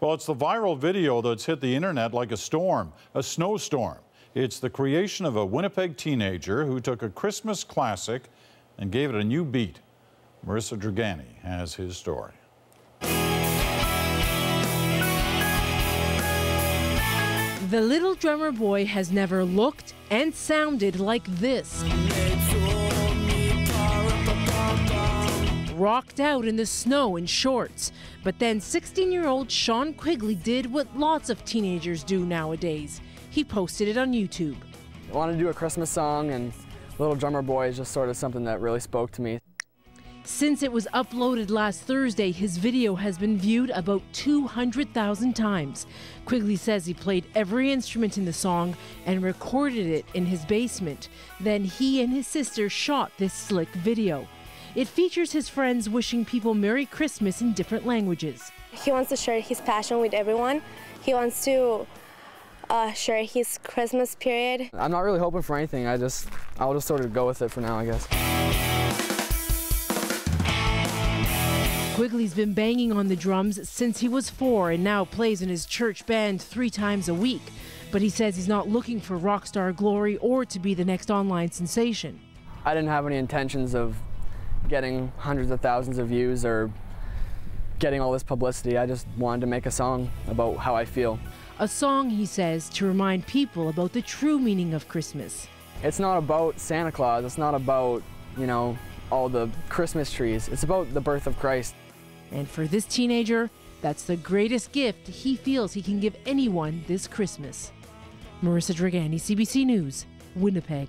Well, it's the viral video that's hit the internet like a storm, a snowstorm. It's the creation of a Winnipeg teenager who took a Christmas classic and gave it a new beat. Marissa Dragani has his story. The little drummer boy has never looked and sounded like this. Rocked out in the snow in shorts. But then 16 year old Sean Quigley did what lots of teenagers do nowadays he posted it on YouTube. I wanted to do a Christmas song, and Little Drummer Boy is just sort of something that really spoke to me. Since it was uploaded last Thursday, his video has been viewed about 200,000 times. Quigley says he played every instrument in the song and recorded it in his basement. Then he and his sister shot this slick video. It features his friends wishing people Merry Christmas in different languages. He wants to share his passion with everyone. He wants to uh, share his Christmas period. I'm not really hoping for anything. I just, I'll just sort of go with it for now, I guess. Quigley's been banging on the drums since he was four and now plays in his church band three times a week. But he says he's not looking for rock star glory or to be the next online sensation. I didn't have any intentions of getting hundreds of thousands of views or getting all this publicity. I just wanted to make a song about how I feel. A song, he says, to remind people about the true meaning of Christmas. It's not about Santa Claus. It's not about, you know, all the Christmas trees. It's about the birth of Christ. And for this teenager, that's the greatest gift he feels he can give anyone this Christmas. Marissa Dragani, CBC News, Winnipeg.